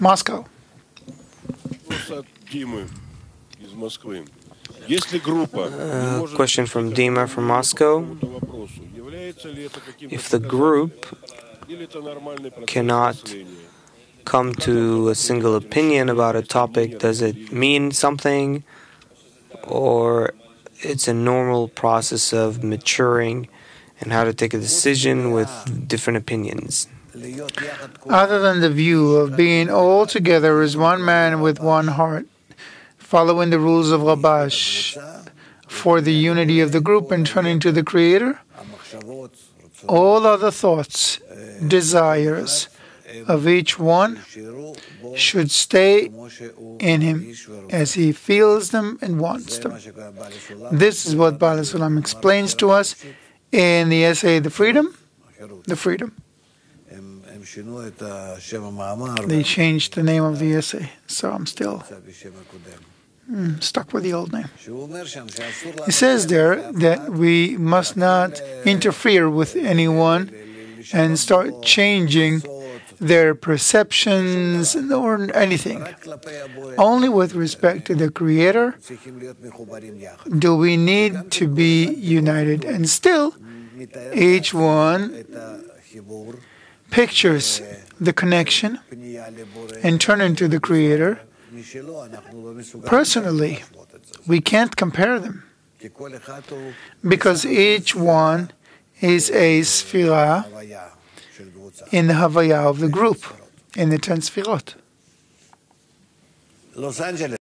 Moscow. Uh, question from Dima from Moscow. If the group cannot come to a single opinion about a topic, does it mean something? Or it's a normal process of maturing and how to take a decision with different opinions? Other than the view of being all together as one man with one heart, following the rules of Rabash for the unity of the group and turning to the Creator, all other thoughts, desires of each one should stay in him as he feels them and wants them. This is what Baal Sulam explains to us in the essay The Freedom. The Freedom. They changed the name of the essay, so I'm still mm, stuck with the old name. He says there that we must not interfere with anyone and start changing their perceptions or anything. Only with respect to the Creator do we need to be united. And still, each one pictures the connection and turn into the Creator. Personally, we can't compare them because each one is a sephirah in the Havaya of the group, in the ten sephirot. Los Angeles.